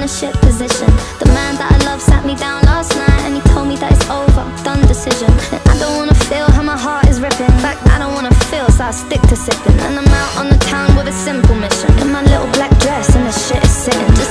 in a shit position. The man that I love sat me down last night And he told me that it's over, done decision. And I don't wanna feel how my heart is ripping. In fact, I don't wanna feel, so I stick to sipping. And I'm out on the town with a simple mission. In my little black dress and the shit is sitting. Just